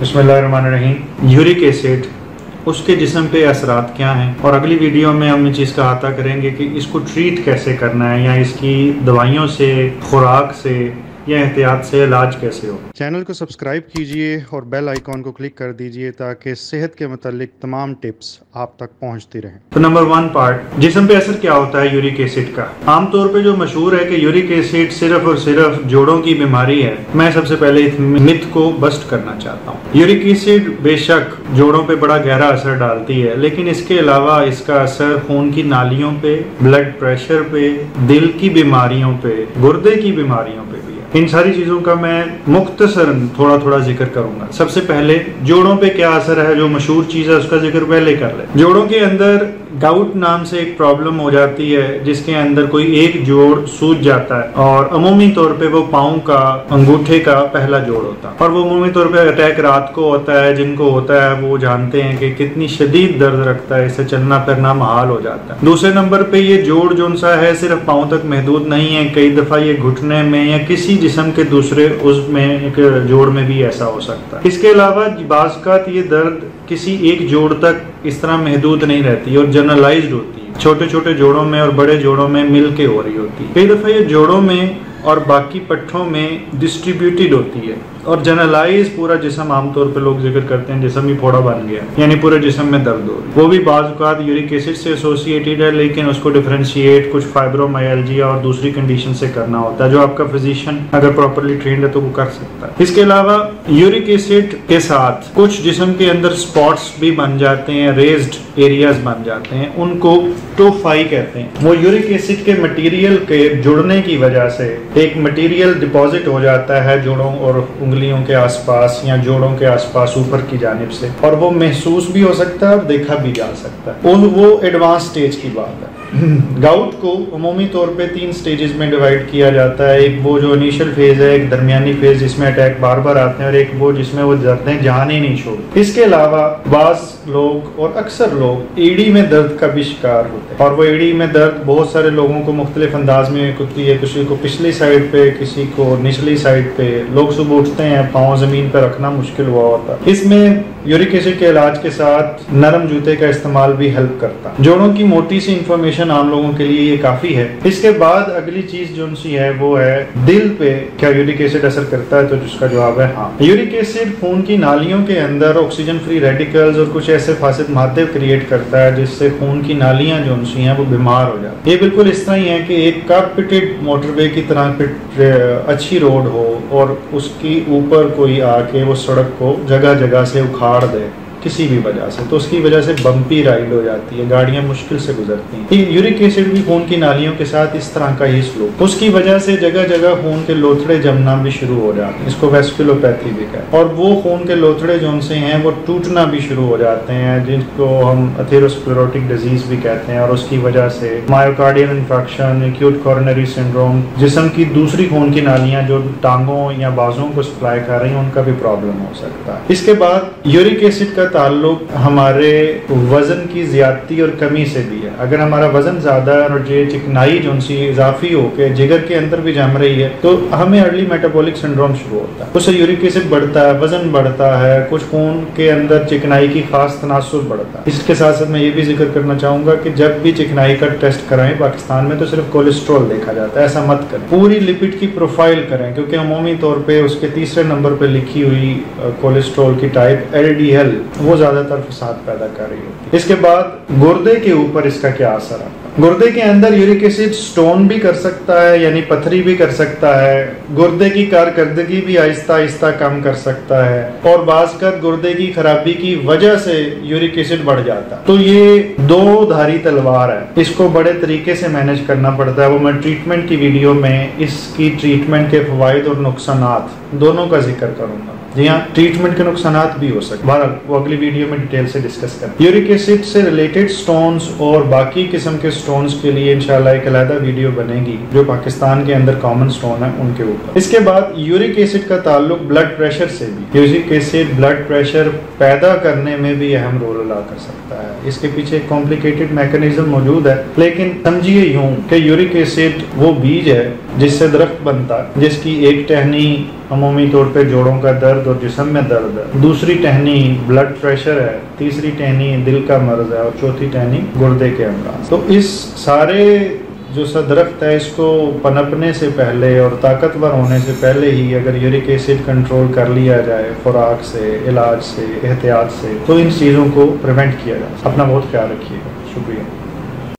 बसमीम uric acid, उसके जिसम पे असरात क्या हैं? और अगली वीडियो में हम इस चीज़ का अहाता करेंगे कि इसको ट्रीट कैसे करना है या इसकी दवाइयों से, खुराक से या एहतियात से इलाज कैसे हो? चैनल को सब्सक्राइब कीजिए और बेल आइकॉन को क्लिक कर दीजिए ताकि सेहत के मतलब तमाम टिप्स आप तक पहुँचती रहें। तो नंबर वन पार्ट जिसम पे असर क्या होता है यूरिक एसिड का? आमतौर पे जो मशहूर है कि यूरिक एसिड सिर्फ़ और सिर्फ़ जोड़ों की बीमारी है। मैं सबसे पहले इस मिथ को बस्ट करना चाहता हूँ। यूरिक एसिड बेशक जोड़ों पे बड़ा गहरा असर डालती है लेकिन इसके अलावा इसका असर खून की नालियों पे ब्लड प्रेशर पे दिल की बीमारियों पे गुर्दे की बीमारियों पे भी इन सारी चीज़ों का मैं मुख्तसर थोड़ा थोड़ा ज़िक्र करूँगा। सबसे पहले जोड़ों पे क्या असर है, जो मशहूर चीज़ है, उसका ज़िक्र पहले कर ले। जोड़ों के अंदर गाउट नाम से एक प्रॉब्लम हो जाती है, जिसके अंदर कोई एक जोड़ सूज जाता है। और अमूमी तौर पे वो पाँव का, अंगूठे का पहला जोड़ होता है। और वो अमूमी तौर पे अटैक रात को होता है जिनको होता है, वो जानते हैं कि कितनी शदीद दर्द रखता है, इससे चलना फिरना महाल हो जाता है। दूसरे नंबर पे ये जोड़ जो सा है, सिर्फ़ पाँव तक महदूद नहीं है, कई दफ़ा ये घुटने में या किसी जिसम के दूसरे उसमें एक जोड़ में भी ऐसा हो सकता है। इसके अलावा बाजकात ये दर्द किसी एक जोड़ तक इस तरह महदूद नहीं रहती और जर्नलाइज होती है। छोटे छोटे जोड़ों में और बड़े जोड़ों में मिल के हो रही होती है। कई दफ़ा ये जोड़ों में और बाकी पट्टों में डिस्ट्रीब्यूटेड होती है। और जनरलाइज पूरा जिसम आमतौर पर लोग ज़िक्र करते हैं, जिसम ही फोड़ा बन गया। यानी पूरे जिसम में दर्द हो वो भी बाज़ात यूरिक एसिड से एसोसिएटेड है, लेकिन उसको डिफ्रेंशिएट कुछ फाइब्रोमाइल्जिया और दूसरी कंडीशन से करना होता है, जो आपका फिजिशियन अगर प्रॉपरली ट्रेंड है तो वो कर सकता है। इसके अलावा यूरिक एसिड के साथ कुछ जिसम के अंदर स्पॉट्स भी बन जाते हैं रेज्ड एरियाज़ बन जाते हैं, उनको टोफाई कहते हैं। वो यूरिक एसिड के मटेरियल के जुड़ने की वजह से एक मटेरियल डिपॉजिट हो जाता है, जोड़ों और उंगलियों के आसपास या जोड़ों के आसपास ऊपर की जानब से। और वो महसूस भी हो सकता है और देखा भी जा सकता है। वो एडवांस स्टेज की बात है। गाउट को अमूमी तौर पे तीन स्टेजेस में डिवाइड किया जाता है। एक वो जो इनिशियल फ़ेज़ है, एक दरमियानी फ़ेज़ जिसमें अटैक बार बार आते हैं और एक वो जिसमें वो जाते हैं जान ही नहीं छोड़ इसके अलावा बास लोग और अक्सर लोग एडी में दर्द का भी शिकार होते हैं। और वो एडी में दर्द बहुत सारे लोगों को मुख्तलिफ़ अंदाज में होती है किसी को पिछली साइड पे, किसी को निचली साइड पे। लोग सुबह उठते हैं, पाँव ज़मीन पर रखना मुश्किल हुआ होता है। इसमें यूरिक एसिड के इलाज के साथ नरम जूते का इस्तेमाल भी हेल्प करता जोड़ों की मोटी सी इंफॉर्मेशन आम लोगों के लिए ये काफ़ी है। इसके बाद अगली चीज़ जो सी है, वो है दिल पे क्या यूरिक एसिड असर करता है तो जिसका जवाब है हाँ। यूरिक एसिड खून की नालियों के अंदर ऑक्सीजन फ्री रेडिकल्स और कुछ ऐसे फासिद माते क्रिएट करता है, जिससे खून की नालियाँ जो सी हैं, वो बीमार हो जाती है। ये बिल्कुल इस तरह ही है कि एक कारपेटेड मोटरवे की तरह अच्छी रोड हो और उसकी ऊपर कोई आके वो सड़क को जगह जगह से उखाड़ दे। किसी भी वजह से तो उसकी वजह से बम्पी राइड हो जाती है, गाड़ियाँ मुश्किल से गुजरती हैं। यूरिक एसिड भी खून की नालियों के साथ इस तरह का ही स्लो उसकी वजह से जगह जगह खून के लोथड़े जमना भी शुरू हो जाते हैं। इसको वेस्कुलोपैथी भी कहते हैं। और वो खून के लोथड़े जो उनसे हैं, वो टूटना भी शुरू हो जाते हैं, जिनको हम अथेरोस्क्लेरोटिक डिज़ीज़ भी कहते हैं, और उसकी वजह से myocardial infection acute coronary syndrome जिसम की दूसरी खून की नालियाँ जो टांगों या बाजों को सप्लाई कर रही हैं, उनका भी प्रॉब्लम हो सकता है। इसके बाद यूरिक एसिड का ताल्लुक हमारे वज़न की ज्यादती और कमी से भी है। अगर हमारा वज़न ज़्यादा है और ये चिकनाई जो सी इजाफी हो के जिगर के अंदर भी जम रही है तो हमें अर्ली मेटाबॉलिक सिंड्रोम शुरू होता है। उससे यूरिक एसिड बढ़ता है, वज़न बढ़ता है, कुछ खून के अंदर चिकनाई की खास तनासुर बढ़ता है। इसके साथ साथ मैं ये भी ज़िक्र करना चाहूँगा कि जब भी चिकनाई का टेस्ट कराएँ, पाकिस्तान में तो सिर्फ़ कोलेस्ट्रॉल देखा जाता है, ऐसा मत करें। पूरी लिपिड की प्रोफ़ाइल करें, क्योंकि अमूमी तौर पर उसके तीसरे नंबर पर लिखी हुई कोलेस्ट्रॉल की टाइप एल वो ज़्यादातर फसाद पैदा कर रही होती है। इसके बाद गुर्दे के ऊपर इसका क्या असर आता है? गुर्दे के अंदर यूरिक एसिड स्टोन भी कर सकता है, यानी पथरी भी कर सकता है, गुर्दे की कारकर्दगी भी आहिस्ता आहिस्ता कम कर सकता है, और बाजकर गुर्दे की खराबी की वजह से यूरिक एसिड बढ़ जाता है। तो ये दो धारी तलवार है। इसको बड़े तरीके से मैनेज करना पड़ता है। वो मैं ट्रीटमेंट की वीडियो में इसकी ट्रीटमेंट के फवायद और नुकसान दोनों का ज़िक्र करूँगा। जी हाँ ट्रीटमेंट के नुकसान भी हो सकते बहरहाल वो अगली वीडियो में डिटेल से डिस्कस करें यूरिक एसिड से रिलेटेड स्टोन्स और बाकी किस्म के स्टोन्स के लिए इंशाल्लाह एक अलहदा वीडियो बनेगी, जो पाकिस्तान के अंदर कॉमन स्टोन है, उनके ऊपर। इसके बाद यूरिक एसिड का ताल्लुक ब्लड प्रेशर से भी। यूरिक एसिड ब्लड प्रेशर पैदा करने में भी अहम रोल अदा कर सकता है। इसके पीछे एक कॉम्प्लिकेटेड मैकेनिज्म मौजूद है, लेकिन समझिए यूँ कि यूरिक एसिड वो बीज है जिससे दरख्त बनता जिसकी एक टहनी अमूमी तौर पे जोड़ों का दर्द और जिसम में दर्द। है दूसरी टहनी ब्लड प्रेशर है, तीसरी टहनी दिल का मर्ज है और चौथी टहनी गुर्दे के अमराज तो इस सारे जो सदरख्त है, इसको पनपने से पहले और ताकतवर होने से पहले ही अगर यूरिक एसिड कंट्रोल कर लिया जाए, खुराक से, इलाज से, एहतियात से तो इन चीज़ों को प्रिवेंट किया जाए। अपना बहुत ख्याल रखिएगा। शुक्रिया।